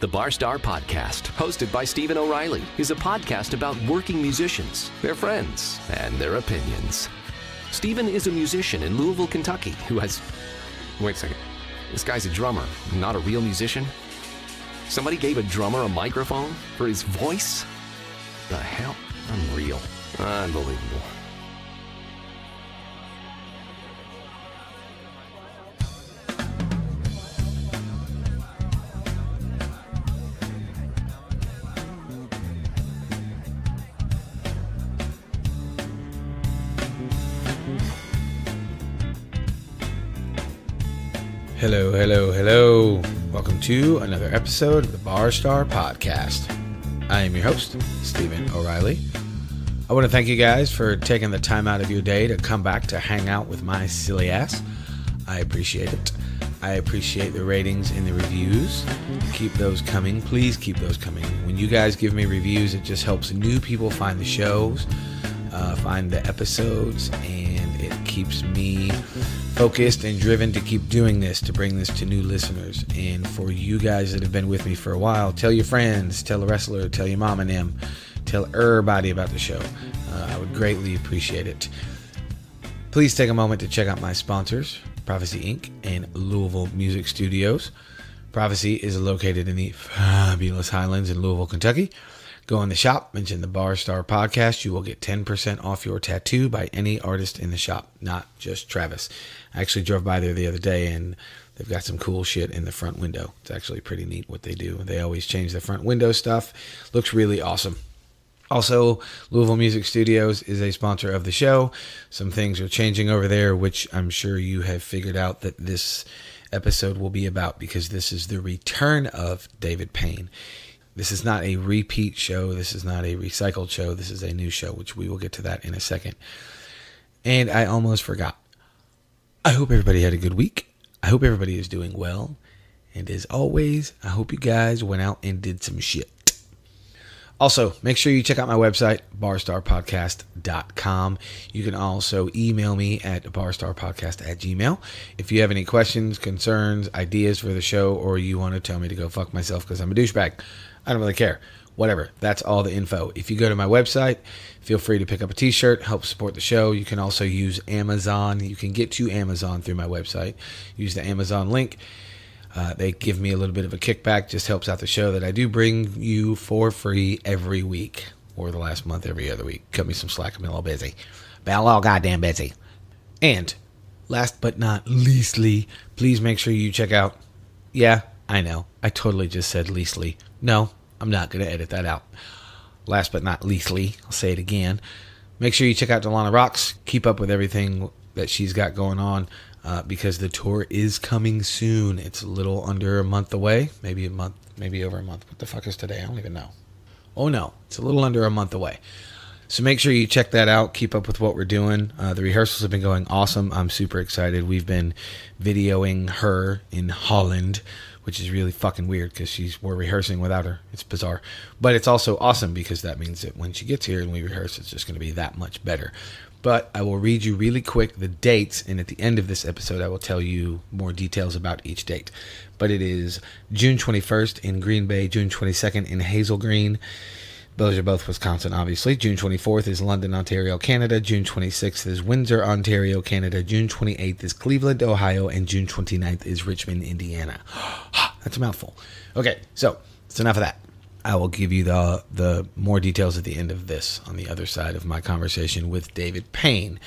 The Bar Star Podcast, hosted by Steven O'Reilly, is a podcast about working musicians, their friends, and their opinions. Steven is a musician in Louisville, Kentucky, who has. Wait a second. This guy's a drummer, not a real musician? Somebody gave a drummer a microphone for his voice? The hell? Unreal. Unbelievable. To another episode of the Bar Star Podcast. I am your host, Steven O'Reilly. I want to thank you guys for taking the time out of your day to come back to hang out with my silly ass. I appreciate it. I appreciate the ratings and the reviews. Keep those coming. Please keep those coming. When you guys give me reviews, it just helps new people find the shows, uh, find the episodes, and it keeps me focused and driven to keep doing this, to bring this to new listeners. And for you guys that have been with me for a while, tell your friends, tell a wrestler, tell your mom and them, tell everybody about the show. Uh, I would greatly appreciate it. Please take a moment to check out my sponsors, Prophecy Ink. and Louisville Music Studios. Prophecy is located in the fabulous Highlands in Louisville, Kentucky. Go in the shop, mention the Bar Star podcast. You will get 10% off your tattoo by any artist in the shop, not just Travis. I actually drove by there the other day and they've got some cool shit in the front window. It's actually pretty neat what they do. They always change the front window stuff. Looks really awesome. Also, Louisville Music Studios is a sponsor of the show. Some things are changing over there, which I'm sure you have figured out that this episode will be about because this is the return of David Payne. This is not a repeat show. This is not a recycled show. This is a new show, which we will get to that in a second. And I almost forgot. I hope everybody had a good week. I hope everybody is doing well. And as always, I hope you guys went out and did some shit. Also, make sure you check out my website, barstarpodcast.com. You can also email me at barstarpodcast at gmail. If you have any questions, concerns, ideas for the show, or you want to tell me to go fuck myself because I'm a douchebag, I don't really care. Whatever. That's all the info. If you go to my website, feel free to pick up a t shirt, help support the show. You can also use Amazon. You can get to Amazon through my website. Use the Amazon link. Uh, they give me a little bit of a kickback, just helps out the show that I do bring you for free every week, or the last month, every other week. Cut me some slack, I'm a little busy. Been a little goddamn busy. And last but not leastly, please make sure you check out. Yeah, I know, I totally just said leastly. No, I'm not going to edit that out. Last but not leastly, I'll say it again. Make sure you check out Dilana Rocks. Keep up with everything that she's got going on uh, because the tour is coming soon. It's a little under a month away, maybe a month, maybe over a month. What the fuck is today? I don't even know. Oh no, it's a little under a month away. So make sure you check that out. Keep up with what we're doing. Uh, the rehearsals have been going awesome. I'm super excited. We've been videoing her in Holland, which is really fucking weird because she's we're rehearsing without her. It's bizarre, but it's also awesome because that means that when she gets here and we rehearse, it's just going to be that much better but I will read you really quick the dates, and at the end of this episode, I will tell you more details about each date. But it is June 21st in Green Bay, June 22nd in Hazel Green. Those are both Wisconsin, obviously. June 24th is London, Ontario, Canada. June 26th is Windsor, Ontario, Canada. June 28th is Cleveland, Ohio. And June 29th is Richmond, Indiana. That's a mouthful. Okay, so it's enough of that. I will give you the the more details at the end of this on the other side of my conversation with David Payne.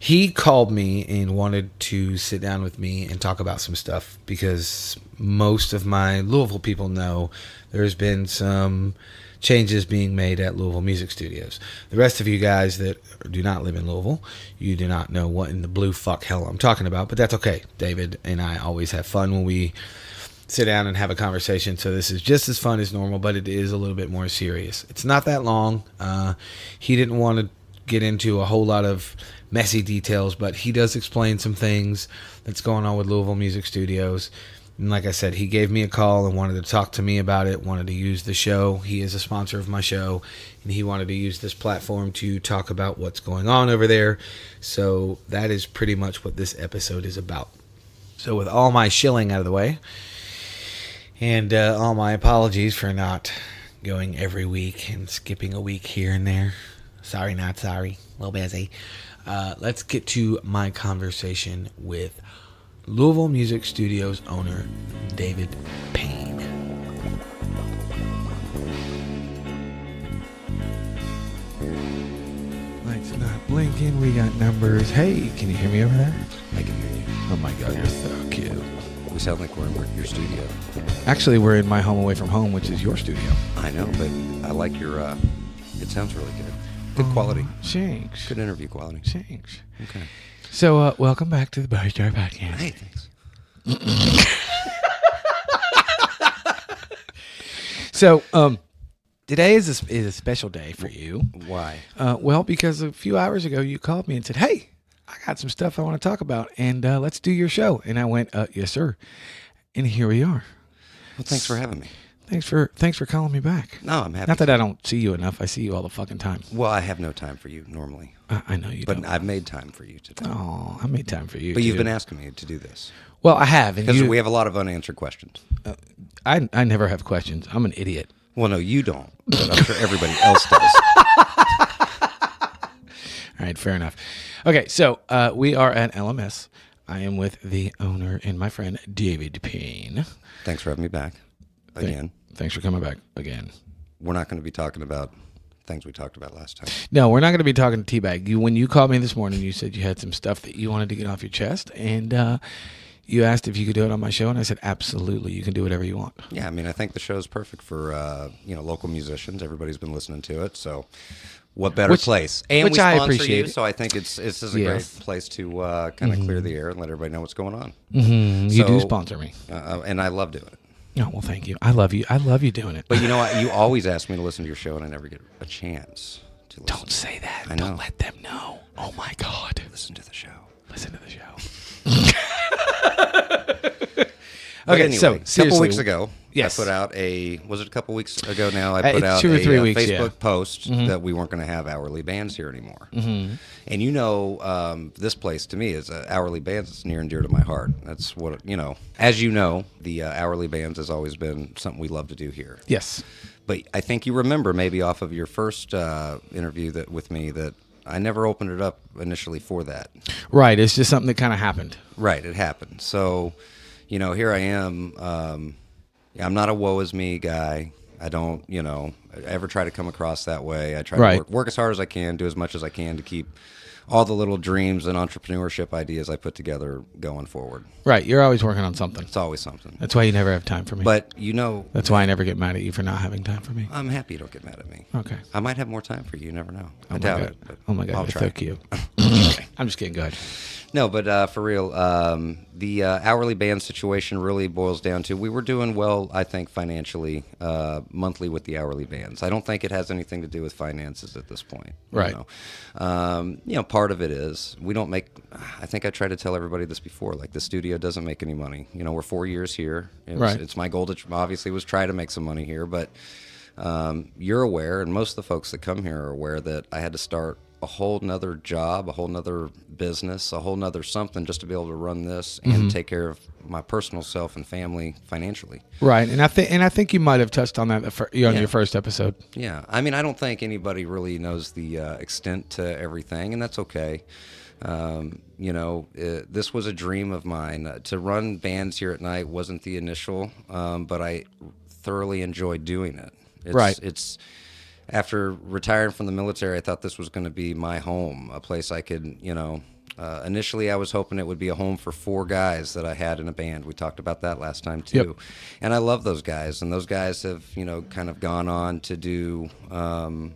He called me and wanted to sit down with me and talk about some stuff because most of my Louisville people know there's been some changes being made at Louisville Music Studios. The rest of you guys that do not live in Louisville, you do not know what in the blue fuck hell I'm talking about, but that's okay. David and I always have fun when we sit down and have a conversation. So this is just as fun as normal, but it is a little bit more serious. It's not that long. Uh, he didn't want to get into a whole lot of messy details, but he does explain some things that's going on with Louisville Music Studios. And like I said, he gave me a call and wanted to talk to me about it, wanted to use the show. He is a sponsor of my show, and he wanted to use this platform to talk about what's going on over there. So that is pretty much what this episode is about. So, with all my shilling out of the way, And uh, all my apologies for not going every week and skipping a week here and there. Sorry, not sorry. A little busy. Uh, let's get to my conversation with Louisville Music Studios owner David Payne. Lights not blinking. We got numbers. Hey, can you hear me over there? I can hear you. Oh my God, you're so cute. We sound like we're in your studio. Actually, we're in my home away from home, which is your studio. I know, but I like your. Uh, it sounds really good. Good quality. Thanks. Good interview quality. Thanks. Okay. So, uh, welcome back to the Bar Star Podcast. Hey, thanks. So, um, today is a, is a special day for you. Why? Uh, well, because a few hours ago you called me and said, "Hey, I got some stuff I want to talk about, and uh, let's do your show." And I went, uh, "Yes, sir." And here we are. Well, thanks for having me. Thanks for thanks for calling me back. No, I'm happy. Not that I don't see you enough. I see you all the fucking time. well, I have no time for you normally, I, I know you but don't. I've made time for you today. oh, I made time for you. but you've been asking me to do this well. I have, because we have a lot of unanswered questions. I I never have questions. I'm an idiot. Well, no, you don't, but I'm sure everybody else does. All right, fair enough. Okay, so uh, we are at LMS. I am with the owner and my friend David Payne. Thanks for having me back again. Thanks for coming back again. We're not going to be talking about things we talked about last time. No, we're not going to be talking to teabag. You, when you called me this morning, you said you had some stuff that you wanted to get off your chest, and uh, you asked if you could do it on my show, and I said absolutely. You can do whatever you want. Yeah, I mean, I think the show is perfect for uh, you know local musicians. Everybody's been listening to it, so what better Which- place? And which we I sponsor appreciate. you, so I think it's this is a Yes. great place to uh, kind of clear the air and let everybody know what's going on. Mm, you do sponsor me. Uh, and I love doing it. Oh well, thank you. I love you. I love you doing it. But you know what? You always ask me to listen to your show, and I never get a chance to listen, don't say that. I know. Don't let them know. Oh my God. listen to the show. Listen to the show. But Okay, anyway, so, a couple weeks ago, yes. I put out a was it a couple weeks ago now? I Uh, put it's out two or a, three uh, weeks, Facebook yeah. Mm-hmm. post that we weren't going to have hourly bands here anymore. Mm-hmm. And you know, um, this place to me is uh, hourly bands. It's near and dear to my heart. That's what you know. As you know, the uh, hourly bands has always been something we love to do here. Yes. But I think you remember maybe off of your first uh, interview that with me that I never opened it up initially for that. Right. It's just something that kind of happened. Right, it happened. So, you know, here I am. Um, yeah, I'm not a woe is me guy. I don't, you know, ever try to come across that way. I try Right. to work, work as hard as I can, do as much as I can to keep all the little dreams and entrepreneurship ideas I put together going forward. Right. You're always working on something. It's always something. That's why you never have time for me. But you know, That's why I never get mad at you for not having time for me. I'm happy you don't get mad at me. Okay. I might have more time for you. You never know. I Oh doubt god. it. Oh my god, I'll try. cute. I'm just kidding. Go ahead. No, but uh, for real, um, the uh, hourly band situation really boils down to we were doing well, I think, financially, uh, monthly with the hourly bands. I don't think it has anything to do with finances at this point. you Right. know. Um, you know, part of it is we don't make. I think I tried to tell everybody this before. Like the studio doesn't make any money. You know, we're four years here. It's, Right. It's my goal to obviously was try to make some money here, but um, you're aware, and most of the folks that come here are aware that I had to start a whole nother job, a whole nother business, a whole nother something just to be able to run this and Mm-hmm. take care of my personal self and family financially. Right, and I think and I think you might have touched on that the fir- on Yeah. your first episode. Yeah, I mean, I don't think anybody really knows the uh, extent to everything, and that's okay. Um, you know, uh, this was a dream of mine. Uh, to run bands here at night wasn't the initial, um, but I thoroughly enjoyed doing it. It's, Right. It's after retiring from the military, I thought this was going to be my home, a place I could, you know. Uh, initially, I was hoping it would be a home for four guys that I had in a band. We talked about that last time too, Yep. and I love those guys. And those guys have, you know, kind of gone on to do um,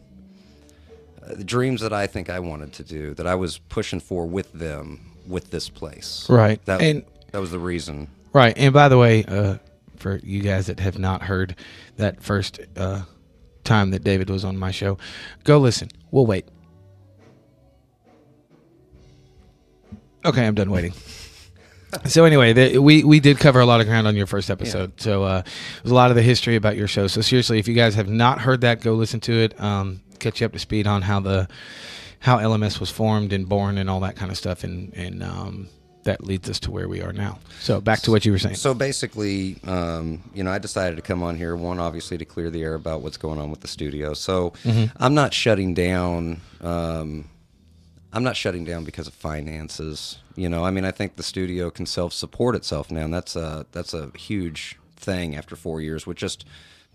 uh, the dreams that I think I wanted to do, that I was pushing for with them, with this place. Right, That, and- that was the reason. Right, and by the way, uh, for you guys that have not heard that first uh, time that David was on my show, go listen. We'll wait. Okay, I'm done waiting. So anyway, the, we we did cover a lot of ground on your first episode. So uh, there's a lot of the history about your show. So seriously, if you guys have not heard that, go listen to it. Um, catch you up to speed on how the how LMS was formed and born and all that kind of stuff. And and um, that leads us to where we are now. So back to what you were saying. So basically, um, you know, I decided to come on here. One, obviously, to clear the air about what's going on with the studio. So Mm-hmm. I'm not shutting down. Um, I'm not shutting down because of finances. You know, I mean, I think the studio can self-support itself now, and that's a that's a huge thing after four years with just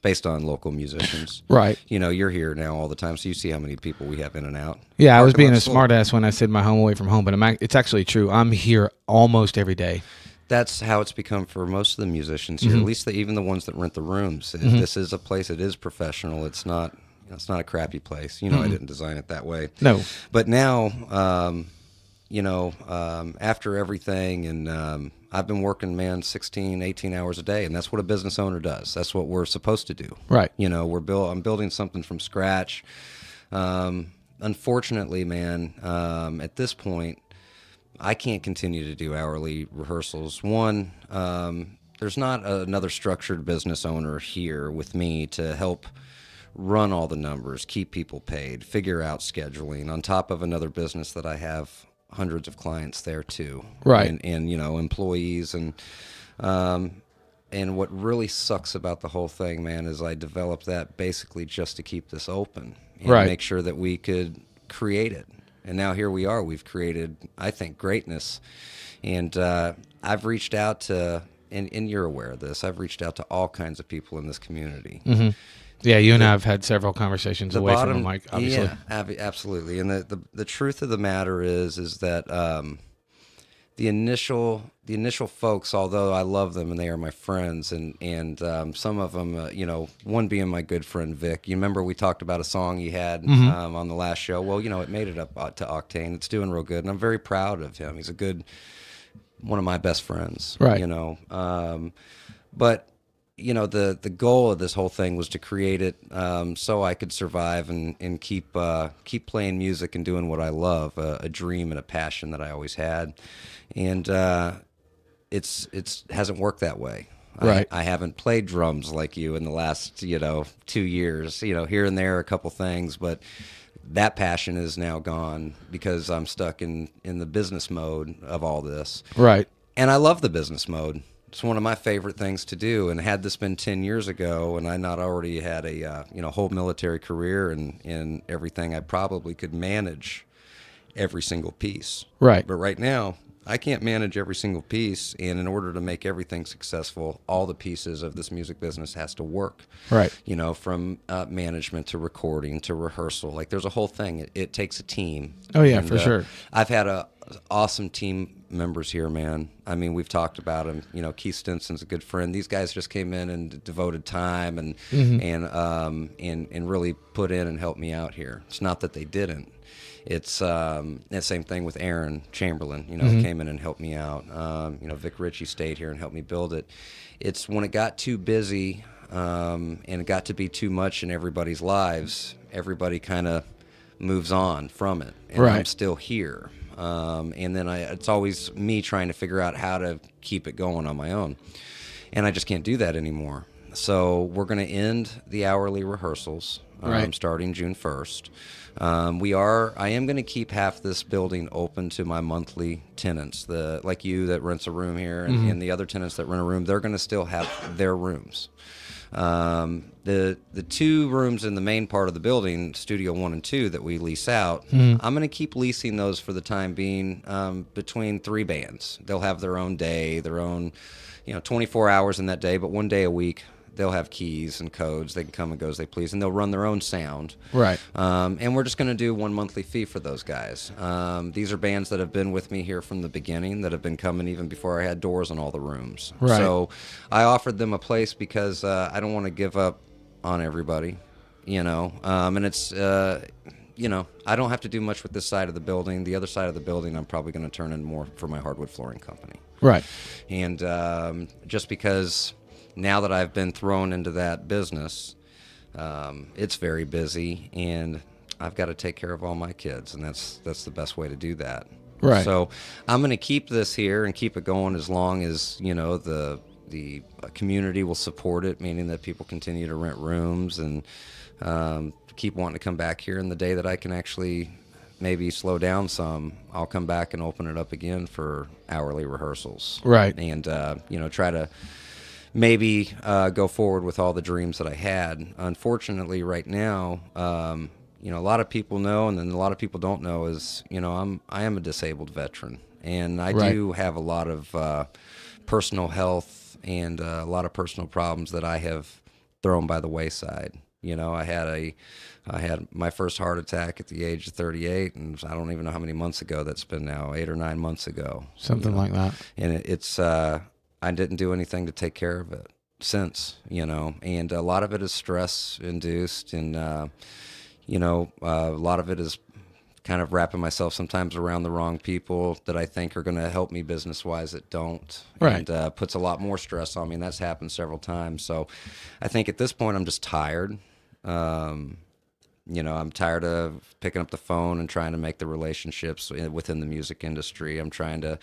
based on local musicians. Right. You know, you're here now all the time, so you see how many people we have in and out. Yeah, I was being a smartass when I said my home away from home, but I'm, it's actually true. I'm here almost every day. that's how it's become for most of the musicians Mm-hmm. here. At least the, even the ones that rent the rooms. It- This is a place. It is professional. It's not. you know, It's not a crappy place. You know, I didn't design it that way. No. But now, um, you know, um, after everything, and um, I've been working, man, 16, 18 hours a day, and that's what a business owner does. That's what we're supposed to do. Right. You know, we're build. I'm building something from scratch. Um, unfortunately, man, um, at this point, I can't continue to do hourly rehearsals. One, um, there's not another structured business owner here with me to help run all the numbers, keep people paid, figure out scheduling, on top of another business that I have hundreds of clients there too. Right. And, and you know, employees and um, and what really sucks about the whole thing, man, is I developed that basically just to keep this open and Right. make sure that we could create it. And now here we are. We've created, I think, greatness. And uh, I've reached out to, and, and you're aware of this, I've reached out to all kinds of people in this community. Yeah, you and I have had several conversations The away bottom, from the mic, obviously. Yeah, ab- absolutely. And the, the, the truth of the matter is, is that um, the initial the initial folks, although I love them and they are my friends, and and um, some of them, uh, you know, one being my good friend Vic. You remember we talked about a song he had Mm-hmm. um, on the last show. Well, you know, it made it up uh, to Octane. It's doing real good, and I'm very proud of him. He's a good one of my best friends. Right. You know, um, but you know the the goal of this whole thing was to create it um, so I could survive and and keep uh, keep playing music and doing what I love, uh, a dream and a passion that I always had, and uh, it's it's hasn't worked that way. Right. I, I haven't played drums like you in the last you know two years. You know here and there a couple things, but that passion is now gone because I'm stuck in in the business mode of all this Right. and I love the business mode. It's one of my favorite things to do. And had this been ten years ago, and I not already had a uh, you know whole military career and and everything, I probably could manage every single piece. Right. But right now, I can't manage every single piece. And in order to make everything successful, all the pieces of this music business has to work. Right. You know, from uh, management to recording to rehearsal. Like there's a whole thing. It, it takes a team. Oh, yeah, And, for uh, sure. I've had a awesome team members here, man. I mean, we've talked about them. You know, Keith Stinson's a good friend. These guys just came in and devoted time and Mm-hmm. and um and and really put in and helped me out here. It's not that they didn't. It's um, the same thing with Aaron Chamberlain. You know, Mm-hmm. came in and helped me out. Um, you know, Vic Ritchie stayed here and helped me build it. It's when it got too busy um, and it got to be too much in everybody's lives. Everybody kind of moves on from it, and I'm still here. Um, and then I, it's always me trying to figure out how to keep it going on my own, and I just can't do that anymore. So we're going to end the hourly rehearsals um, Right. starting June first. Um, we are. I am going to keep half this building open to my monthly tenants, the like you that rents a room here, and, and the other tenants that rent a room. They're going to still have their rooms. Um, the the two rooms in the main part of the building, Studio One and Two, that we lease out, I'm going to keep leasing those for the time being um, between three bands. They'll have their own day, their own, you know, 24 hours in that day, but one day a week. They'll have keys and codes. They can come and go as they please, and they'll run their own sound. Right. Um, and we're just going to do one monthly fee for those guys. Um, these are bands that have been with me here from the beginning, that have been coming even before I had doors on all the rooms. Right. So I offered them a place because uh, I don't want to give up on everybody, you know. Um, and it's, uh, you know, I don't have to do much with this side of the building. The other side of the building, I'm probably going to turn in more for my hardwood flooring company Right. and um, just because now that I've been thrown into that business, um, it's very busy, and I've got to take care of all my kids, and that's that's the best way to do that. Right. So I'm going to keep this here and keep it going as long as you know the the community will support it, meaning that people continue to rent rooms and um, keep wanting to come back here. And the day that I can actually maybe slow down some, I'll come back and open it up again for hourly rehearsals. Right. And uh, you know, try to maybe uh, go forward with all the dreams that I had. Unfortunately, right now, um, you know, a lot of people know, and then a lot of people don't know is, you know, I'm I am a disabled veteran, and I Right. do have a lot of uh, personal health and uh, a lot of personal problems that I have thrown by the wayside. You know, I had a, I had my first heart attack at the age of 38, and I don't even know how many months ago that's been now, eight or nine months ago Something like that. and it, it's uh, I didn't do anything to take care of it since, you know, and a lot of it is stress induced, and uh, you know, uh, a lot of it is kind of wrapping myself sometimes around the wrong people that I think are going to help me business wise that don't, Right. and uh, puts a lot more stress on me, and that's happened several times. So, I think at this point I'm just tired. Um, you know, I'm tired of picking up the phone and trying to make the relationships within the music industry. I'm trying to,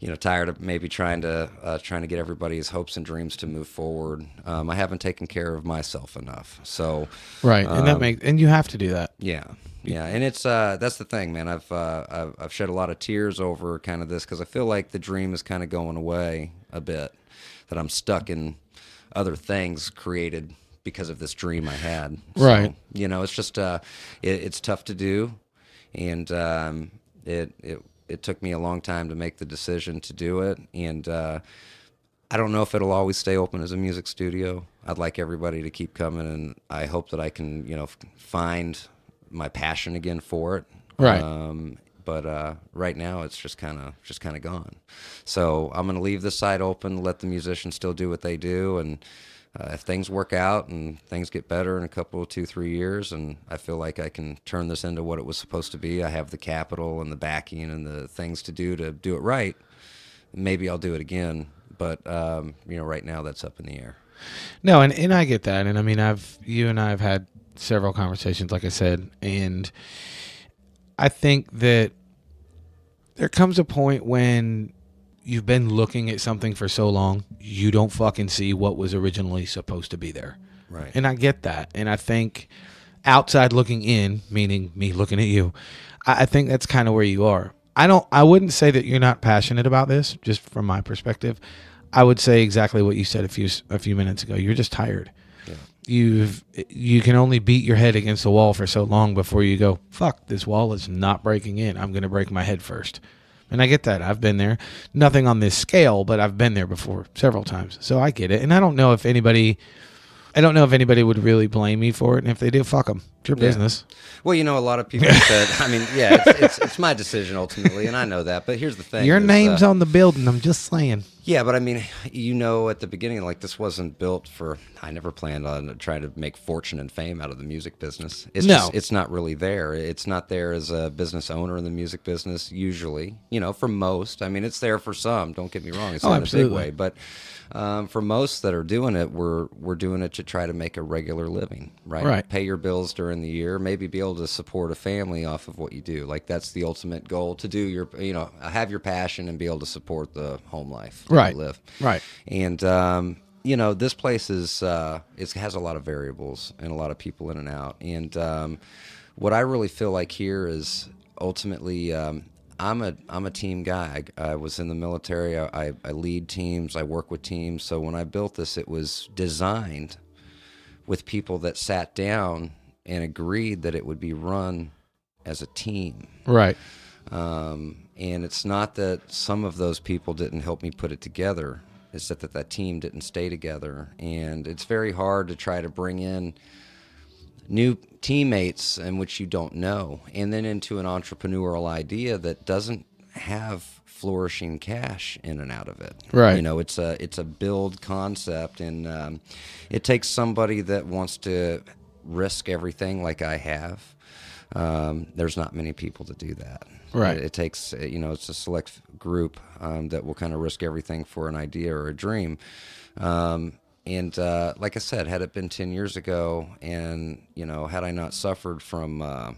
you know, tired of maybe trying to uh, trying to get everybody's hopes and dreams to move forward. Um, I haven't taken care of myself enough. So, Right. and that Um, makes and you have to do that. yeah, yeah, and it's uh, that's the thing, man. I've uh, I've, I've shed a lot of tears over kind of this because I feel like the dream is kind of going away a bit. That I'm stuck in other things created because of this dream I had. So, Right. You know, it's just uh, it, it's tough to do, and um, it it it took me a long time to make the decision to do it, and. Uh, I don't know if it'll always stay open as a music studio. I'd like everybody to keep coming, and I hope that I can, you know, find my passion again for it. Right. Um, but uh, right now, it's just kind of just kind of gone. So I'm gonna leave this side open, let the musicians still do what they do, and uh, if things work out and things get better in a couple, two, three years, and I feel like I can turn this into what it was supposed to be, I have the capital and the backing and the things to do to do it right maybe I'll do it again. But um, you know, right now that's up in the air. No, and, and I get that. And I mean, I've, you and I have had several conversations, like I said, and I think that there comes a point when you've been looking at something for so long, you don't fucking see what was originally supposed to be there. Right. And I get that. And I think outside looking in, meaning me looking at you, I, I think that's kind of where you are. I don't I wouldn't say that you're not passionate about this, just from my perspective. I would say exactly what you said a few a few minutes ago. You're just tired. Yeah. You've you can only beat your head against the wall for so long before you go, fuck, this wall is not breaking in. I'm gonna break my head first. And I get that. I've been there. Nothing on this scale, but I've been there before several times. So I get it. And I don't know if anybody I don't know if anybody would really blame me for it. And if they do, fuck them. It's your business. Well, you know, a lot of people said. I mean, yeah, it's, it's, it's my decision ultimately, and I know that. But here's the thing: Your is, name's uh, on the building. I'm just saying. Yeah, but I mean, you know, at the beginning, like this wasn't built for. I never planned on trying to make fortune and fame out of the music business. It's No. just, it's not really there. It's not there as a business owner in the music business. Usually, you know, for most. I mean, it's there for some. Don't get me wrong. It's Oh, not in a big way, but um, for most that are doing it, we're we're doing it to try to make a regular living, right? Right. Pay your bills during the year, maybe be able to support a family off of what you do. Like that's the ultimate goal to do your, you know, have your passion and be able to support the home life Right. live. Right. And um, you know, this place is uh, it has a lot of variables and a lot of people in and out. And um, what I really feel like here is ultimately. Um, I'm a I'm a team guy. I, I was in the military. I, I lead teams. I work with teams. So when I built this, it was designed with people that sat down and agreed that it would be run as a team. Right. Um, and it's not that some of those people didn't help me put it together. It's that, that that team didn't stay together. And it's very hard to try to bring in new teammates in which you don't know, and then into an entrepreneurial idea that doesn't have flourishing cash in and out of it. Right. You know, it's a it's a build concept, and um, it takes somebody that wants to risk everything like I have. Um, there's not many people to do that. Right. It, it takes you know it's a select group um, that will kind of risk everything for an idea or a dream. Um, and uh, like I said, had it been ten years ago, and you know, had I not suffered from uh,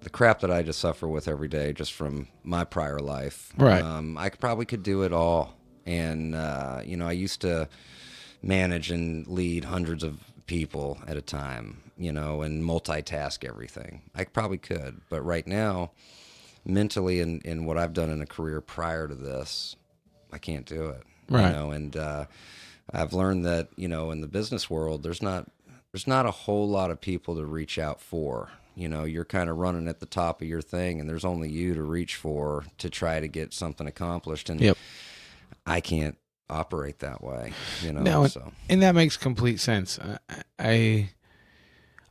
the crap that I just suffer with every day, just from my prior life, Right. Um, I probably could do it all. And uh, you know, I used to manage and lead hundreds of people at a time, you know, and multitask everything. I probably could, but right now, mentally, in in what I've done in a career prior to this, I can't do it. Right. You know, and uh, I've learned that you know in the business world, there's not there's not a whole lot of people to reach out for. You know, you're kind of running at the top of your thing, and there's only you to reach for to try to get something accomplished. And Yep. I can't operate that way. You know, No, so and that makes complete sense. I, I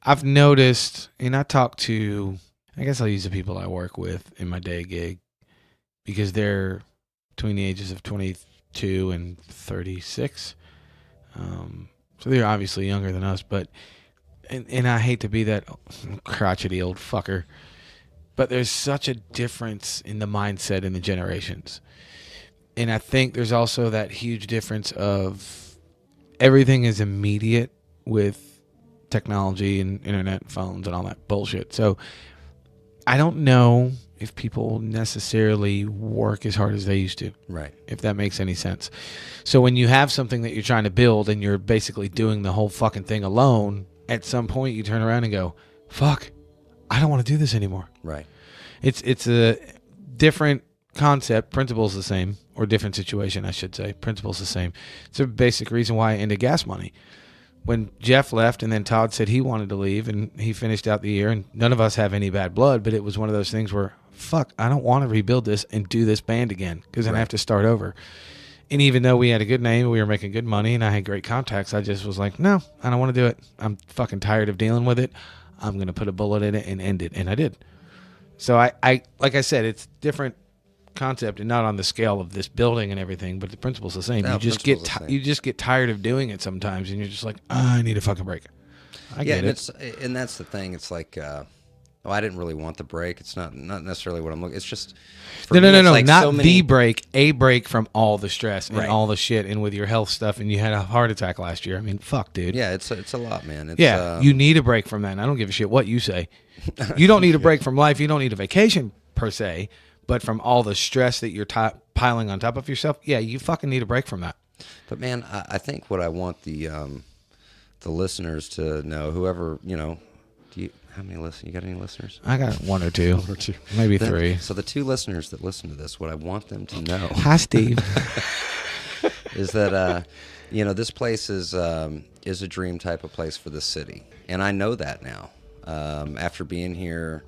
I've noticed, and I talk to, I guess I'll use the people I work with in my day gig because they're between the ages of 22 and 36. Um, so they're obviously younger than us, but, and, and I hate to be that crotchety old fucker, but there's such a difference in the mindset in the generations. And I think there's also that huge difference of everything is immediate with technology and internet phones and all that bullshit. So I don't know if people necessarily work as hard as they used to, right. if that makes any sense. So when you have something that you're trying to build and you're basically doing the whole fucking thing alone, at some point you turn around and go, "Fuck, I don't want to do this anymore." Right. It's it's a different concept. Principle's the same, or different situation, I should say. Principle's the same. It's a basic reason why I ended gas money. When Jeff left, and then Todd said he wanted to leave, and he finished out the year, and none of us have any bad blood, but it was one of those things where, fuck, I don't want to rebuild this and do this band again because then I have to start over. And even though we had a good name, we were making good money, and I had great contacts, I just was like, no, I don't want to do it. I'm fucking tired of dealing with it. I'm gonna put a bullet in it and end it, and I did. So I, I like I said, it's different concept and not on the scale of this building and everything, but the principle's the same. No, you just get principle's the ti- same. you just get tired of doing it sometimes, and you're just like, "Ah, I need a fucking break. I yeah, get and it. it's and that's the thing. It's like, uh, oh, I didn't really want the break. It's not not necessarily what I'm looking. It's just No, no, no, no, like not so the break. A break from all the stress and Right. all the shit, and with your health stuff, and you had a heart attack last year. I mean, fuck, dude. Yeah, it's a, it's a lot, man. It's, Yeah, um, you need a break from that. And I don't give a shit what you say. You don't need a break from life. You don't need a vacation per se, but from all the stress that you're piling on top of yourself, yeah, you fucking need a break from that. But man, I, I think what I want the um, the listeners to know, whoever you know, how many listeners? You got any listeners? I got one or two, maybe The- three. So the two listeners that listen to this, what I want them to know Hi, Steve. is that uh, you know this place is um, is a dream type of place for the city, and I know that now um, after being here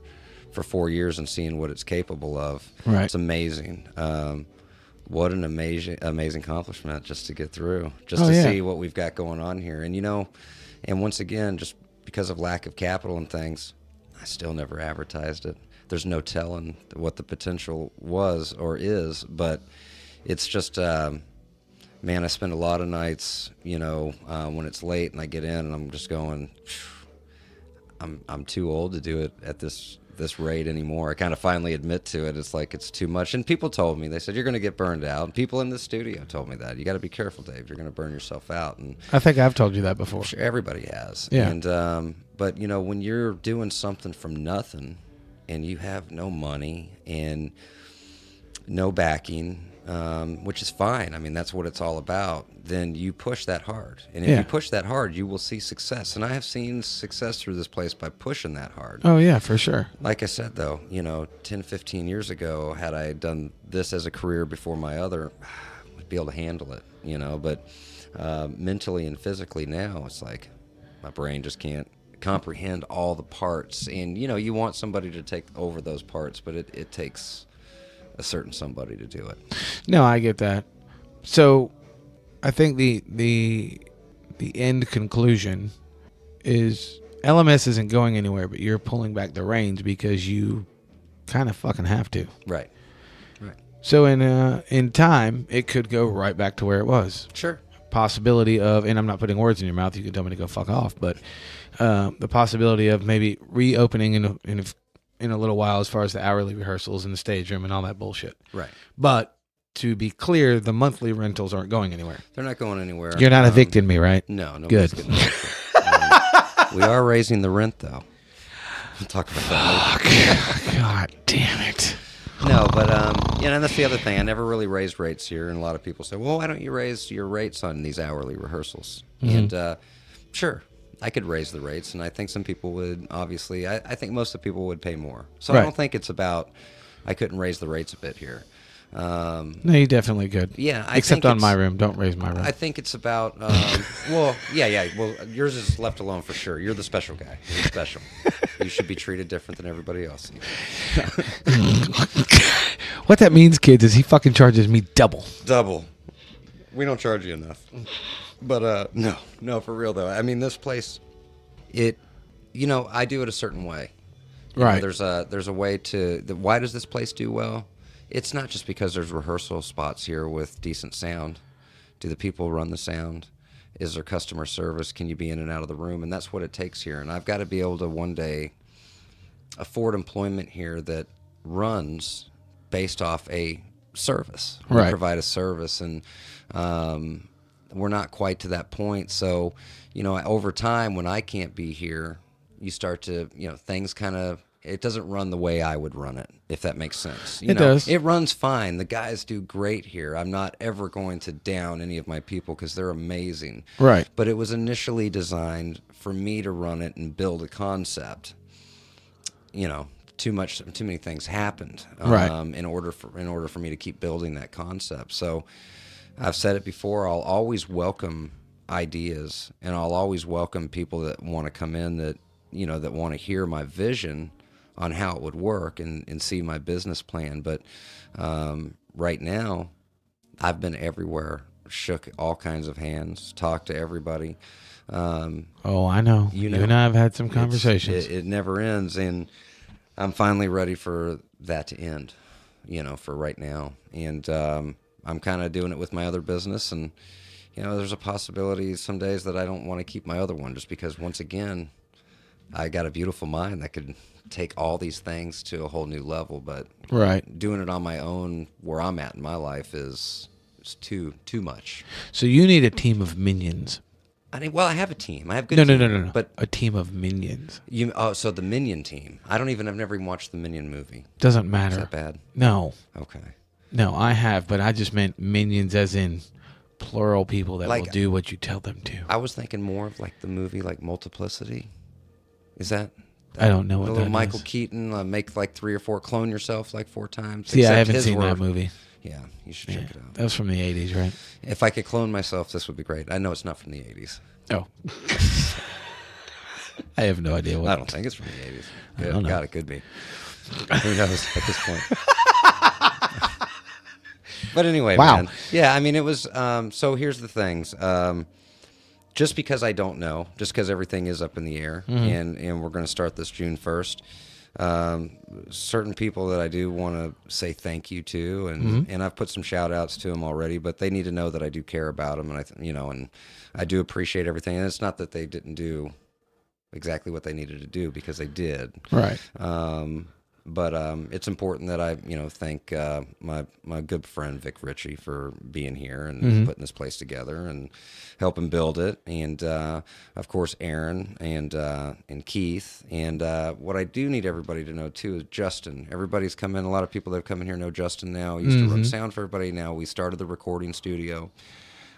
for four years and seeing what it's capable of. Right. It's amazing. Um, what an amazing amazing accomplishment just to get through, just Oh, to yeah. see what we've got going on here, and you know, and once again, just because of lack of capital and things, I still never advertised it. There's no telling what the potential was or is, but it's just. Um, man, I spend a lot of nights, you know, uh, when it's late and I get in and I'm just going, I'm I'm too old to do it at this this rate anymore. I kind of finally admit to it. It's like it's too much. And people told me they said you're going to get burned out. People in the studio told me that you got to be careful, Dave. You're going to burn yourself out. And I think I've told you that before. Sure, everybody has. Yeah. And um, but you know when you're doing something from nothing, and you have no money and no backing, um, which is fine. I mean that's what it's all about. Then you push that hard, and if Yeah. you push that hard, you will see success. And I have seen success through this place by pushing that hard. Oh yeah, for sure. Like I said, though, you know, 10, 15 years ago, had I done this as a career before my other, I would be able to handle it, you know. But uh, mentally and physically now, it's like my brain just can't comprehend all the parts. And, you know, you want somebody to take over those parts, but it, it takes a certain somebody to do it. No, I get that. So, I think the the the end conclusion is LMS isn't going anywhere, but you're pulling back the reins because you kind of fucking have to. Right. Right. So in uh, in time, it could go right back to where it was. Sure. Possibility of, and I'm not putting words in your mouth. You can tell me to go fuck off, but uh, the possibility of maybe reopening in a, in a, in a little while, as far as the hourly rehearsals and the stage room and all that bullshit. Right. But to be clear, the monthly rentals aren't going anywhere. They're not going anywhere. You're not Um, evicting me, right? No, no. Good. we are raising the rent, though. We'll talk about that later. God damn it. No, but um, you know, and that's the other thing. I never really raised rates here, and a lot of people say, "Well, why don't you raise your rates on these hourly rehearsals?" Mm-hmm. And uh, sure, I could raise the rates, and I think some people would. Obviously, I, I think most of the people would pay more. So I don't think it's about. I couldn't raise the rates a bit here. Um, No, you definitely could. Yeah, I Except on my room. Don't raise my room. I think it's about. Um, well, yeah, yeah. Well, yours is left alone for sure. You're the special guy. You're special. you should be treated different than everybody else. what that means, kids, is he fucking charges me double. Double. We don't charge you enough. But uh no, no, for real though. I mean, this place, it, you know, I do it a certain way. You know, Right. there's a there's a way to. The, why does this place do well? It's not just because there's rehearsal spots here with decent sound. Do the people run the sound? Is there customer service? Can you be in and out of the room? And that's what it takes here. And I've got to be able to one day afford employment here that runs based off a service. We Right. provide a service, and um, we're not quite to that point. So, you know, over time, when I can't be here, you start to, you know, things kind of. It doesn't run the way I would run it, if that makes sense. You It know, does. It runs fine. The guys do great here. I'm not ever going to down any of my people because they're amazing. Right. But it was initially designed for me to run it and build a concept you know too much too many things happened Right. um, in order for in order for me to keep building that concept so i've said it before i'll always welcome ideas and i'll always welcome people that want to come in that you know that want to hear my vision on how it would work and, and see my business plan but um, right now i've been everywhere shook all kinds of hands talked to everybody um, Oh, I know. You You, know. and I have had some conversations. It, it never ends, and I'm finally ready for that to end. You know, for right now, and um, I'm kind of doing it with my other business, and you know, there's a possibility some days that I don't want to keep my other one, just because once again, I got a beautiful mind that could take all these things to a whole new level, but right. doing it on my own, where I'm at in my life, is is too too much. So you need a team of minions. I mean, well, I have a team. I have good. No, no, team, no, no, no. But a team of minions. You oh, so the Minion team. I don't even. I've never even watched the Minion movie. Doesn't matter. Is that bad? No, Okay. No, I have, but I just meant minions as in plural people that will do what you tell them to. I was thinking more of like the movie like Multiplicity. Is that? I don't know the what little that Michael is. Keaton uh, make like three or four clone yourself like four times. See, I except haven't his seen that movie. Yeah, you should check it out. That was from the '80s, right? If I could clone myself, this would be great. I know it's not from the '80s. Oh, I have no idea what. I don't think it's from the '80s. I don't know. God, it could be. Who knows at this point? but anyway, Wow. man. Yeah, I mean, it was. Um, so here's the things. Um, just because I don't know, just because everything is up in the air, Mm-hmm. and and we're going to start this June first. Um, certain people that I do want to say thank you to, and Mm-hmm. and I've put some shout outs to them already, but they need to know that I do care about them, and I, th- you know, and I do appreciate everything. And it's not that they didn't do exactly what they needed to do because they did. Right. Um, but um, it's important that I, you know, thank uh, my my good friend Vic Ritchie for being here and Mm-hmm. putting this place together and helping build it, and uh, of course Aaron and uh, and Keith. And uh, what I do need everybody to know too is Justin. Everybody's come in. A lot of people that have come in here know Justin now. He used to Mm-hmm. run sound for everybody. Now we started the recording studio.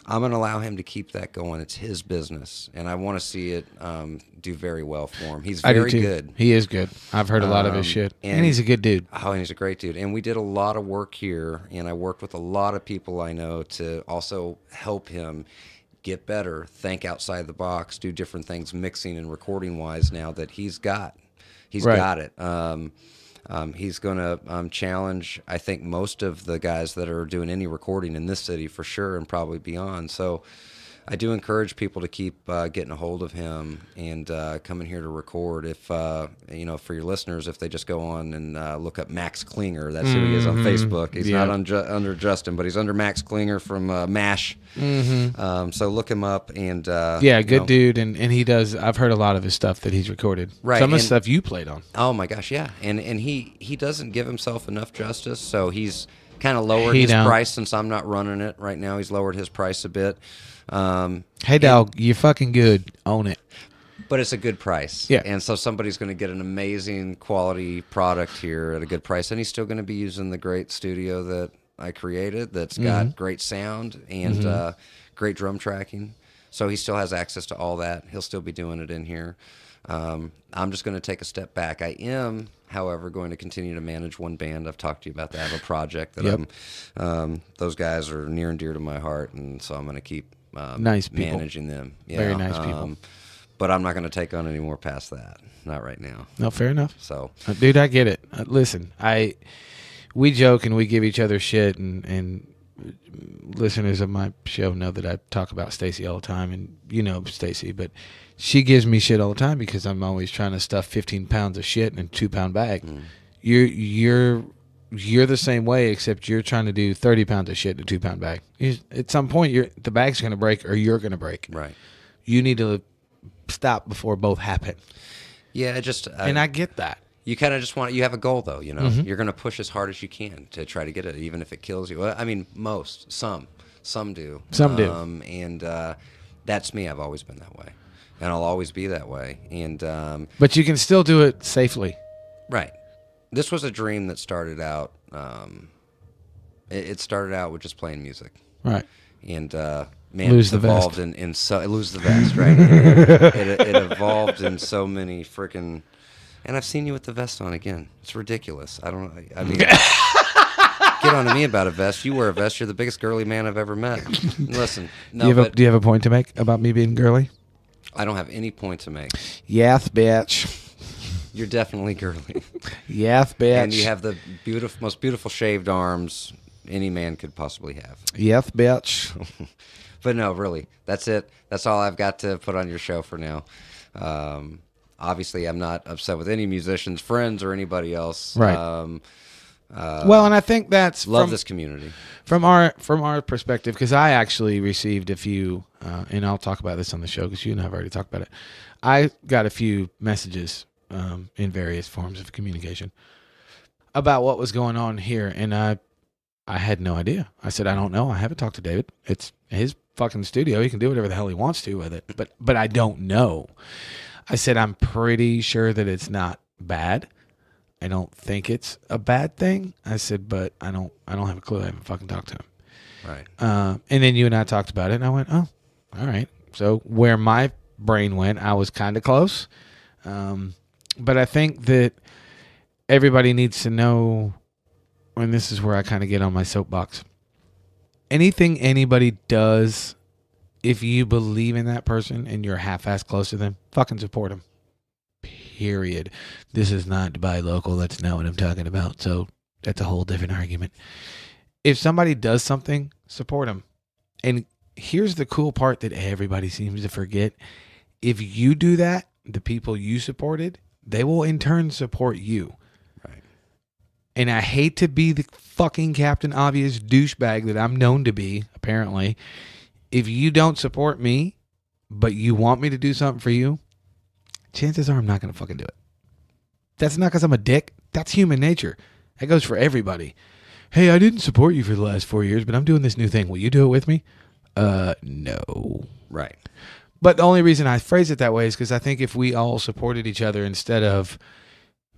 I'm going to allow him to keep that going. It's his business, and I want to see it um, do very well for him. He's very good. He is good. I've heard a lot of his Um, shit, and, and- he's a good dude. Oh, and he's a great dude. And we did a lot of work here, and I worked with a lot of people I know to also help him get better, think outside the box, do different things, mixing and recording wise. Now that he's got, he's Right. got it. Um, um, he's going to um, challenge, I think, most of the guys that are doing any recording in this city for sure, and probably beyond. So. I do encourage people to keep uh, getting a hold of him and uh, coming here to record. If uh, you know, for your listeners, if they just go on and uh, look up Max Klinger, that's who he is on Facebook. He's Mm-hmm. Yeah. not on Ju- under Justin, but he's under Max Klinger from uh, MASH. Mm-hmm. Um, so look him up and uh, Yeah, you good know- dude, and, and he does. I've heard a lot of his stuff that he's recorded. Right, Some of the stuff you played on. Oh my gosh, yeah, and and he he doesn't give himself enough justice, so he's kind of lowered He his don't. price since I'm not running it right now. He's lowered his price a bit. Um, Hey, dog, you're fucking good. Own it. but it's a good price. Yeah. And so somebody's going to get an amazing quality product here at a good price, and he's still going to be using the great studio that I created. That's got Mm-hmm. great sound and uh, great drum tracking. so he still has access to all that. He'll still be doing it in here. Um, I'm just going to take a step back. I am, however, going to continue to manage one band. I've talked to you about that. I have a project that Yep. I'm. Um, those guys are near and dear to my heart, and so I'm going to keep um, Nice people. managing them. Very Yeah, nice people. um, but I'm not going to take on any more past that. Not right now. No, fair enough. So Uh, dude i get it uh, listen i we joke and we give each other shit and and listeners of my show know that i talk about stacy all the time and you know stacy but she gives me shit all the time because i'm always trying to stuff 15 pounds of shit in a two pound bag you're you're you're the same way except you're trying to do 30 pounds of shit in a two pound bag You- at some point you're the bag's going to break or you're going to break right. you need to stop before both happen Yeah, just I, and i get that you kind of just want you have a goal though. You know, Mm-hmm. you're going to push as hard as you can to try to get it, even if it kills you. I mean, most, some, some do, Some do. um, and uh, that's me. I've always been that way, and I'll always be that way. And um, but you can still do it safely Right. This was a dream that started out. Um, it, it started out with just playing music, right and uh, man, Lose vest. evolved in, in so lose the vest, right? it, it evolved in so many freaking. And I've seen you with the vest on again. It's ridiculous. I don't. I mean, get on to me about a vest. You wear a vest. You're the biggest girly man I've ever met. Listen, no, do you have a Do you have a point to make about me being girly? I don't have any point to make. Yes, bitch. You're definitely girly. Yes, bitch. and you have the beautiful, most beautiful shaved arms any man could possibly have. yes, bitch. But no, really, that's it. That's all I've got to put on your show for now. Um, obviously, I'm not upset with any musicians, friends, or anybody else. Right. Um, well, and I think that's love from, this community. from our from our perspective because I actually received a few, uh, and I'll talk about this on the show because you and I have already talked about it. I got a few messages um, in various forms of communication about what was going on here, and I I had no idea. I said I don't know. I haven't talked to David. It's his fucking studio. He can do whatever the hell he wants to with it, but but I don't know. I said I'm pretty sure that it's not bad. I don't think it's a bad thing. I said, but I don't I don't have a clue. I haven't fucking talked to him. Right. Uh, and then you and I talked about it, and I went, oh, all right. So where my brain went, I was kind of close. Um, but I think that everybody needs to know, and this is where I kind of get on my soapbox. Anything anybody does, if you believe in that person and you're half-ass close to them, fucking support them. Period. This is not buy local. That's not what I'm talking about. So that's a whole different argument if somebody does something, support them. And here's the cool part that everybody seems to forget. If you do that, the people you supported, they will in turn support you. Right. And I hate to be the fucking Captain Obvious douchebag that I'm known to be, apparently. If you don't support me, but you want me to do something for you, chances are I'm not going to fucking do it. That's not because I'm a dick. That's human nature. That goes for everybody. Hey, I didn't support you for the last four years, but I'm doing this new thing. Will you do it with me? Uh, no. Right. But the only reason I phrase it that way is because I think if we all supported each other instead of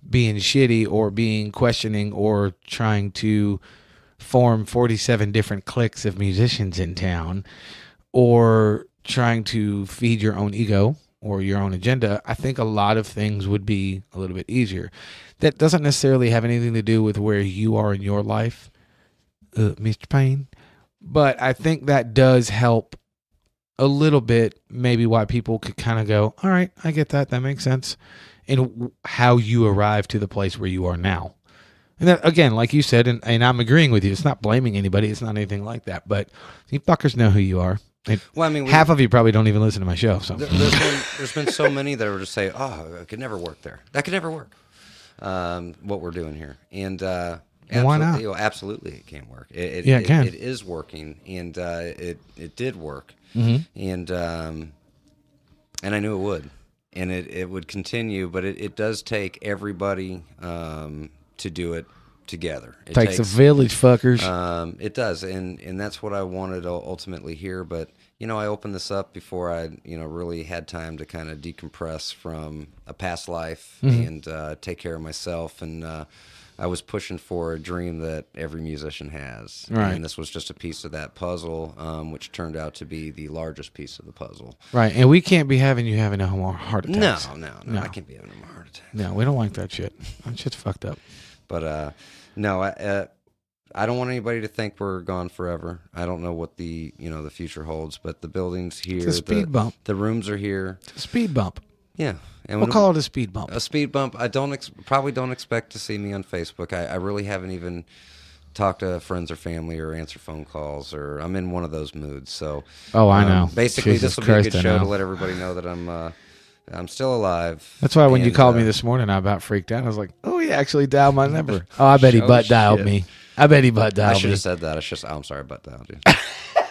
being shitty or being questioning or trying to form 47 different cliques of musicians in town or trying to feed your own ego or your own agenda, I think a lot of things would be a little bit easier. That doesn't necessarily have anything to do with where you are in your life, uh, Mr. Payne, but I think that does help a little bit maybe why people could kind of go all right i get that that makes sense and how you arrive to the place where you are now and that, again like you said and, and i'm agreeing with you it's not blaming anybody it's not anything like that but you fuckers know who you are and Well, I mean, we- half of you probably don't even listen to my show so There, there's been there's been so many that would just say, "Oh, I could never work there. That could never work." Um, what we're doing here, and uh, why not? you know, absolutely, it can't work. It, it, Yeah, it can. It is working, and uh, it it did work, Mm-hmm. and um, and I knew it would, and it, it would continue. But it, it does take everybody um, to do it together. It takes, a village fuckers um, it does, and and that's what I wanted to ultimately hear. But you know, I opened this up before I you know really had time to kind of decompress from a past life Mm-hmm. and uh, take care of myself and uh, I was pushing for a dream that every musician has, Right. and this was just a piece of that puzzle, um, which turned out to be the largest piece of the puzzle. Right, and we can't be having you having a more heart attacks. No, no, no, No. I can't be having a heart attack. No, we don't like that shit. That shit's fucked up. But uh, no, I, uh, I don't want anybody to think we're gone forever. I don't know what the you know the future holds, but the building's here. It's a speed the, bump. The rooms are here. It's a speed bump. Yeah, and We'll call it a speed bump. a speed bump. I don't ex- probably don't expect to see me on Facebook. I, I really haven't even talked to friends or family or answer phone calls or I'm in one of those moods. So Oh, I um, know. Basically, Jesus this will Christ, be a good I show to let everybody know that I'm uh, I'm still alive. That's why when you called uh, me this morning, I about freaked out. I was like, "Oh, he actually dialed my number." oh, I bet he butt dialed me. I bet he butt dialed. I should have said that. I should. I'm sorry about that, dude.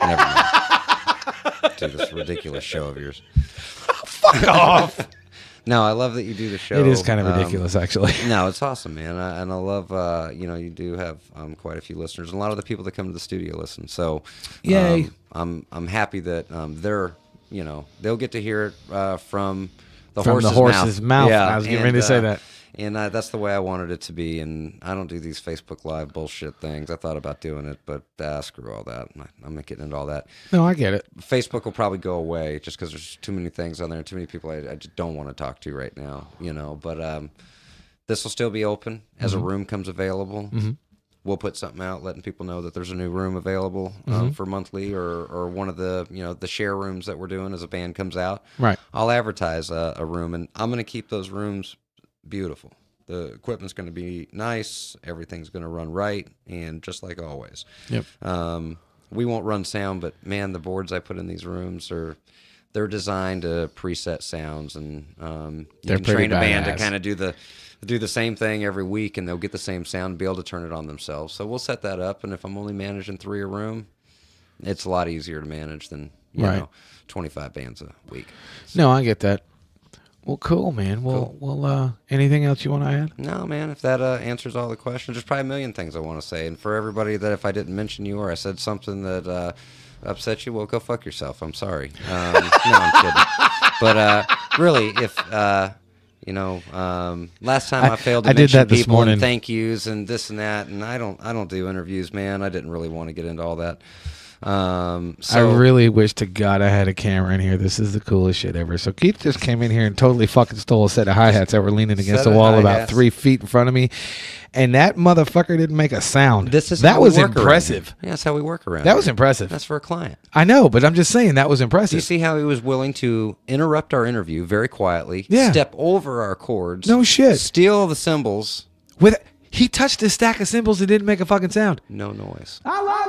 Never mind. Do this ridiculous show of yours. Fuck off. No, I love that you do the show. It is kind of Um, ridiculous, actually. No, it's awesome, man, I, and I love uh, you know you do have um, quite a few listeners, and a lot of the people that come to the studio listen. So, Yay. um, I'm I'm happy that um, they're you know they'll get to hear it uh, from the From the horse's, mouth. mouth. I was getting ready to say that. And uh, that's the way I wanted it to be. And I don't do these Facebook Live bullshit things. I thought about doing it, but uh, screw all that. I- I'm not getting into all that. No, I get it. Facebook will probably go away just because there's too many things on there, too many people I, I just don't want to talk to right now, you know. But um, this will still be open as Mm-hmm. a room comes available. We'll put something out letting people know that there's a new room available Mm-hmm. um, for monthly or, or one of the you know the share rooms that we're doing as a band comes out. Right. I'll advertise a, a room, and I'm going to keep those rooms beautiful. The equipment's going to be nice. Everything's going to run right, and just like always. Yep. Um, we won't run sound, but man, the boards I put in these rooms are they're designed to preset sounds, and um, you They're can train a band to kind of do the do the same thing every week, and they'll get the same sound, and be able to turn it on themselves. So we'll set that up, and if I'm only managing three a room, it's a lot easier to manage than you Right. know 25 bands a week. No, I get that. Well, cool, man. Well, well, uh, anything else you want to add? No, man. If that uh, answers all the questions, there's probably a million things I want to say. And for everybody that if I didn't mention you or I said something that uh, upset you, well, go fuck yourself. I'm sorry. Um, no, I'm kidding. But uh, really, if uh, you know, um, last time I, I- failed to I did mention people morning. and thank yous and this and that, and I don't, I don't do interviews, man. I didn't really want to get into all that. Um, so I really wish to God I had a camera in here. This is the coolest shit ever. So Keith just came in here and totally fucking stole a set of hi hats that were leaning against the wall about hi-hats. three feet in front of me, and that motherfucker didn't make a sound. this is that was impressive. Yeah, that's how we work around. That was impressive. That's for a client. I know, but I'm just saying that was Do you see how he was willing to interrupt our interview very quietly, Yeah. step over our cords. No shit. steal the cymbals, With he touched a stack of cymbals and didn't make a fucking sound. no noise. I love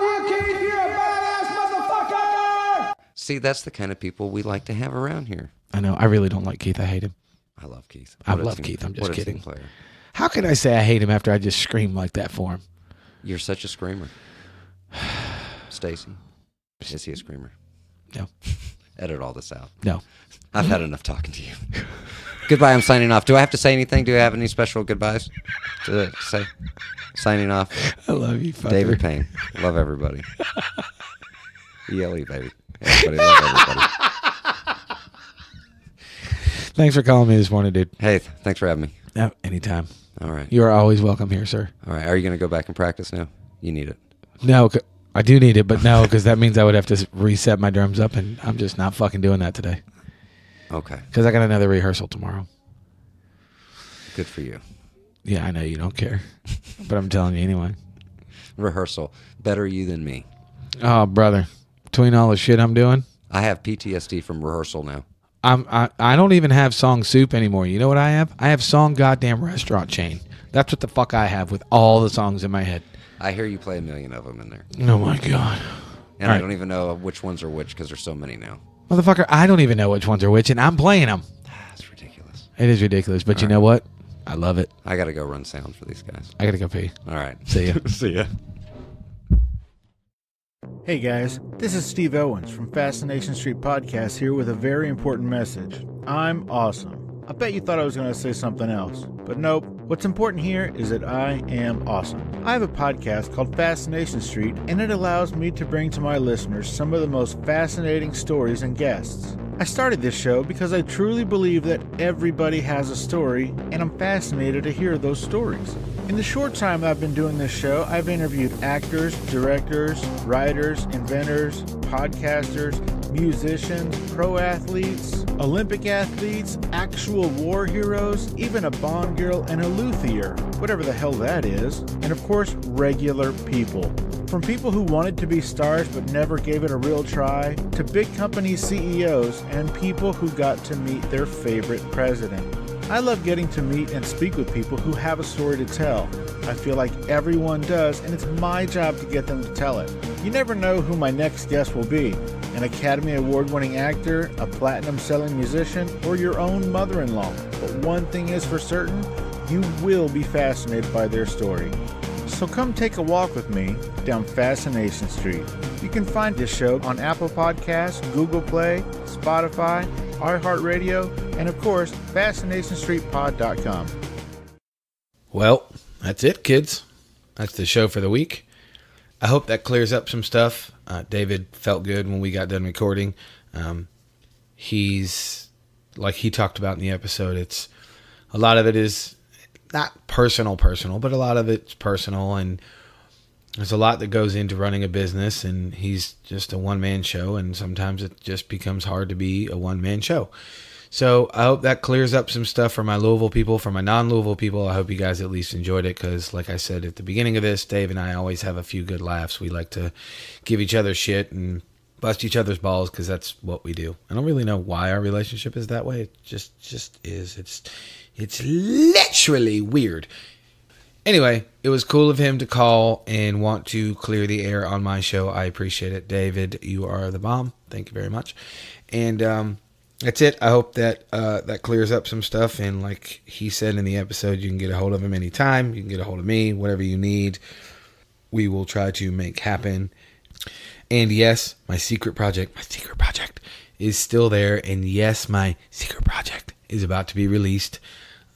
See, that's the kind of people we like to have around here. I know. I really don't like Keith. I hate him. I love Keith. I What a love team- Keith. I'm just what a team kidding. How can I say I hate him after I just screamed like that for him? You're such a screamer. Stacy, is he a screamer? No, Edit all this out. no. I've had enough talking to you. Goodbye. I'm signing off. Do I have to say anything? Do I have any special goodbyes to say? Signing off. I love you, fucker. David Payne. Love everybody. ELE, baby. Everybody love everybody. Thanks for calling me this morning, dude. Hey, th- thanks for having me. Yeah, anytime. All right. You are always welcome here, sir. All right. Are you going to go back and practice now? You need it. No, I do need it, but no, because that means I would have to s- reset my drums up, and I'm just not fucking doing that today. Okay. Because I got another rehearsal tomorrow. Good for you. Yeah, I know you don't care, but I'm telling you anyway. Rehearsal. Better you than me. Oh, brother, between all the shit I'm doing, I have PTSD from rehearsal now. I'm I, I don't even have song soup anymore. You know what I have? I have song goddamn restaurant chain. That's what the fuck I have with all the songs in my head. I hear you play a million of them in there. Oh my god, And All I right. don't even know which ones are which because there's so many now. motherfucker! I don't even know which ones are which, and I'm playing them. Ah, that's ridiculous. It is ridiculous, but you know what? I love it. I got to go run sound for these guys. I gotta go pee. All right. See ya. See ya. Hey guys, this is Steve Owens from Fascination Street Podcast here with a very important message. I'm awesome. I bet you thought I was going to say something else, but nope. What's important here is that I am awesome. I have a podcast called Fascination Street, and it allows me to bring to my listeners some of the most fascinating stories and guests. I started this show because I truly believe that everybody has a story, and I'm fascinated to hear those stories. In the short time I've been doing this show, I've interviewed actors, directors, writers, inventors, podcasters, musicians, pro athletes, Olympic athletes, actual war heroes, even a Bond girl and a luthier, whatever the hell that is, and of course, regular people. From people who wanted to be stars but never gave it a real try, to big company CEOs and people who got to meet their favorite president. I love getting to meet and speak with people who have a story to tell. I feel like everyone does, and it's my job to get them to tell it. You never know who my next guest will be an Academy Award winning actor, a platinum selling musician, or your own mother in law. But one thing is for certain you will be fascinated by their story. So come take a walk with me down Fascination Street. You can find this show on Apple Podcasts, Google Play, Spotify, iHeartRadio, and of course, FascinationStreetPod.com. Well, that's it, kids. That's the show for the week. I hope that clears up some stuff. Uh, David felt good when we got done recording. Um, he's like he talked about in the episode. It's a lot of it is not personal, personal, but a lot of it's personal, and there's a lot that goes into running a business. And he's just a one man show, and sometimes it just becomes hard to be a one man show. So I hope that clears up some stuff for my Louisville people, for my non-Louisville people. I hope you guys at least enjoyed it because, like I said at the beginning of this, Dave and I always have a few good laughs. We like to give each other shit and bust each other's balls because that's what we do. I don't really know why our relationship is that way. It just just is. It's it's literally weird. Anyway, it was cool of him to call and want to clear the air on my show. I appreciate it, David. You are the bomb. Thank you very much. And um, that's it. I hope that uh, that clears up some stuff. And like he said in the episode, you can get a hold of him anytime. You can get a hold of me, whatever you need. We will try to make happen. And yes, my secret project, my secret project is still there. And yes, my secret project is about to be released.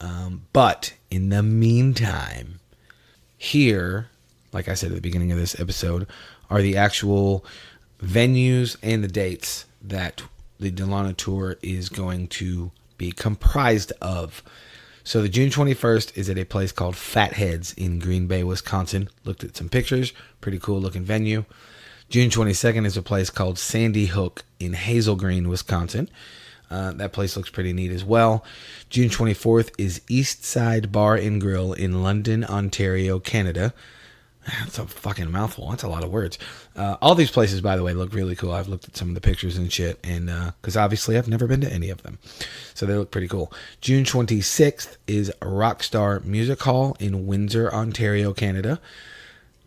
Um, but in the meantime, here, like I said at the beginning of this episode, are the actual venues and the dates that the Dilana tour is going to be comprised of. So the June 21st is at a place called Fatheads in Green Bay, Wisconsin. Looked at some pictures, pretty cool looking venue. June 22nd is a place called Sandy Hook in Hazel Green, Wisconsin. Uh, that place looks pretty neat as well. June 24th is East Side Bar and Grill in London, Ontario, Canada. That's a fucking mouthful. That's a lot of words. Uh, all these places, by the way, look really cool. I've looked at some of the pictures and shit, and because uh, obviously I've never been to any of them, so they look pretty cool. June 26th is Rockstar Music Hall in Windsor, Ontario, Canada.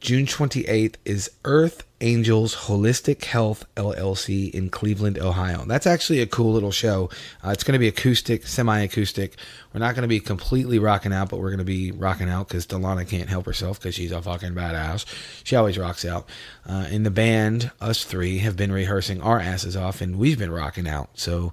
June 28th is Earth Angels Holistic Health LLC in Cleveland, Ohio. That's actually a cool little show. Uh, it's going to be acoustic, semi acoustic. We're not going to be completely rocking out, but we're going to be rocking out because Dilana can't help herself because she's a fucking badass. She always rocks out. Uh, in the band, us three have been rehearsing our asses off and we've been rocking out. So,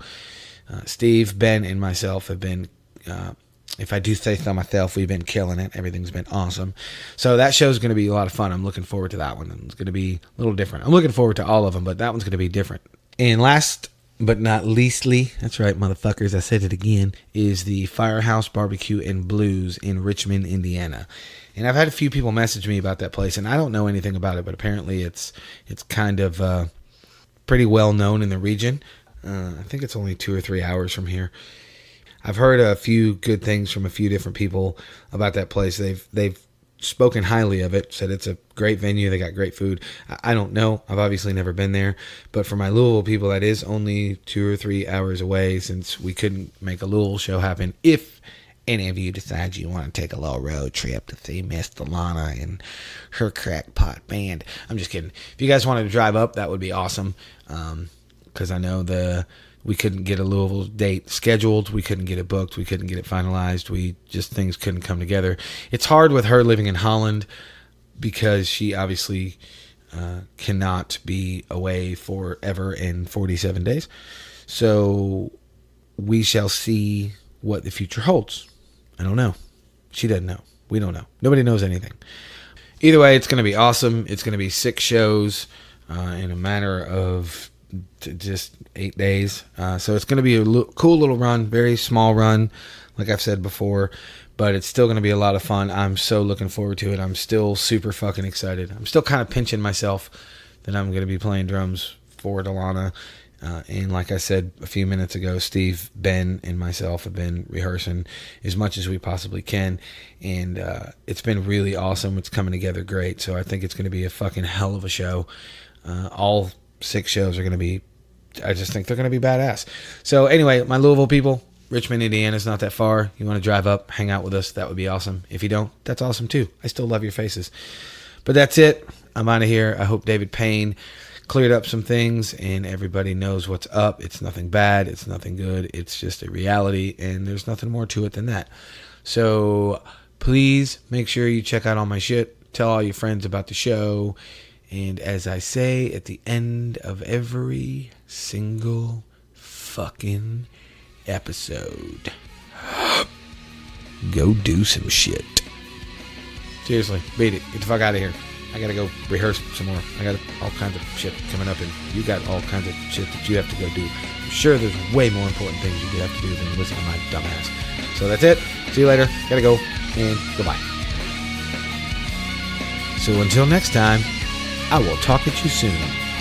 uh, Steve, Ben, and myself have been uh, if I do say so myself, we've been killing it. Everything's been awesome. So that show's going to be a lot of fun. I'm looking forward to that one. It's going to be a little different. I'm looking forward to all of them, but that one's going to be different. And last but not leastly, that's right, motherfuckers, I said it again, is the Firehouse Barbecue and Blues in Richmond, Indiana. And I've had a few people message me about that place, and I don't know anything about it, but apparently it's it's kind of uh, pretty well known in the region. Uh, I think it's only two or three hours from here. I've heard a few good things from a few different people about that place. They've they've spoken highly of it, said it's a great venue, they got great food. I don't know. I've obviously never been there, but for my Louisville people that is only 2 or 3 hours away since we couldn't make a Louisville show happen if any of you decide you want to take a little road trip to see Miss Dilana and her crackpot band. I'm just kidding. If you guys wanted to drive up, that would be awesome. Um, because I know the we couldn't get a Louisville date scheduled. We couldn't get it booked. We couldn't get it finalized. We just things couldn't come together. It's hard with her living in Holland because she obviously uh, cannot be away forever in 47 days. So we shall see what the future holds. I don't know. She doesn't know. We don't know. Nobody knows anything. Either way, it's going to be awesome. It's going to be six shows uh, in a matter of just eight days. Uh, so it's going to be a l- cool little run, very small run, like I've said before, but it's still going to be a lot of fun. I'm so looking forward to it. I'm still super fucking excited. I'm still kind of pinching myself that I'm going to be playing drums for Dilana. Uh, and like I said a few minutes ago, Steve, Ben, and myself have been rehearsing as much as we possibly can. And uh, it's been really awesome. It's coming together great. So I think it's going to be a fucking hell of a show. Uh, all six shows are going to be, I just think they're going to be badass. So anyway, my Louisville people, Richmond, Indiana is not that far. You want to drive up, hang out with us, that would be awesome. If you don't, that's awesome too. I still love your faces. But that's it. I'm out of here. I hope David Payne cleared up some things and everybody knows what's up. It's nothing bad, it's nothing good. It's just a reality and there's nothing more to it than that. So please make sure you check out all my shit. Tell all your friends about the show. And as I say at the end of every single fucking episode, go do some shit. Seriously, beat it. Get the fuck out of here. I gotta go rehearse some more. I got all kinds of shit coming up, and you got all kinds of shit that you have to go do. I'm sure there's way more important things you have to do than listen to my dumbass. So that's it. See you later. Gotta go, and goodbye. So until next time, I will talk at you soon.